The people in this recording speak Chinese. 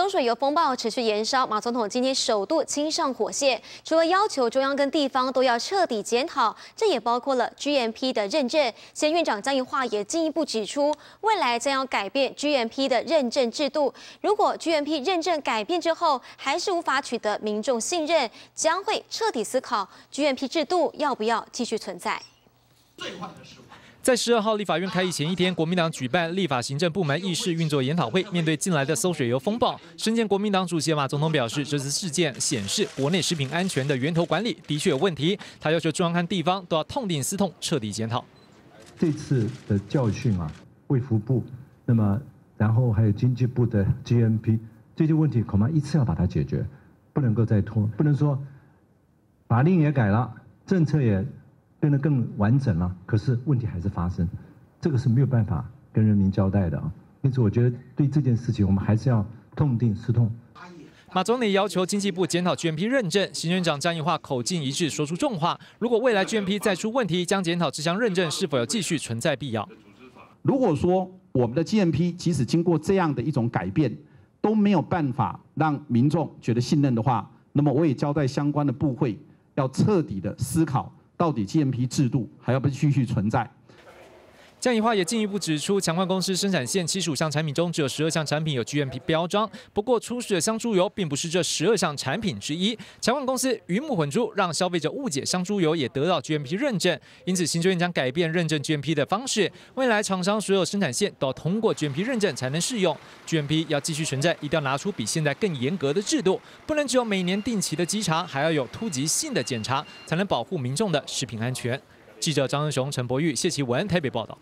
松水油风暴持续延烧，马总统今天首度亲上火线，除了要求中央跟地方都要彻底检讨，这也包括了 GMP 的认证。现院长江宜桦也进一步指出，未来将要改变 GMP 的认证制度。如果 GMP 认证改变之后，还是无法取得民众信任，将会彻底思考 GMP 制度要不要继续存在。最坏的是。在十二号立法院开议前一天，国民党举办立法行政部门议事运作研讨会。面对近来的馊水油风暴，身兼国民党主席马总统表示，这次事件显示国内食品安全的源头管理的确有问题。他要求中央和地方都要痛定思痛，彻底检讨。这次的教训啊，卫福部，那么然后还有经济部的 GMP 这些问题，恐怕一次要把它解决，不能够再拖，不能说法令也改了，政策也。变得更完整了，可是问题还是发生，这个是没有办法跟人民交代的啊。因此，我觉得对这件事情，我们还是要痛定思痛。马总理要求经济部检讨 GMP 认证，行政长张义化口径一致，说出重话。如果未来 GMP 再出问题，将检讨这项认证是否有继续存在必要。如果说我们的 GMP 即使经过这样的一种改变，都没有办法让民众觉得信任的话，那么我也交代相关的部会要彻底的思考。到底 GMP 制度还要不继续存在？江宜桦也进一步指出，强冠公司生产线七十五项产品中，只有十二项产品有 GMP 标章。不过，出事的香猪油并不是这十二项产品之一。强冠公司鱼目混珠，让消费者误解香猪油也得到 GMP 认证。因此，行政院将改变认证 GMP 的方式，未来厂商所有生产线都要通过 GMP 认证才能适用。GMP 要继续存在，一定要拿出比现在更严格的制度，不能只有每年定期的稽查，还要有突击性的检查，才能保护民众的食品安全。记者张恩雄、陈柏玉、谢奇文台北报道。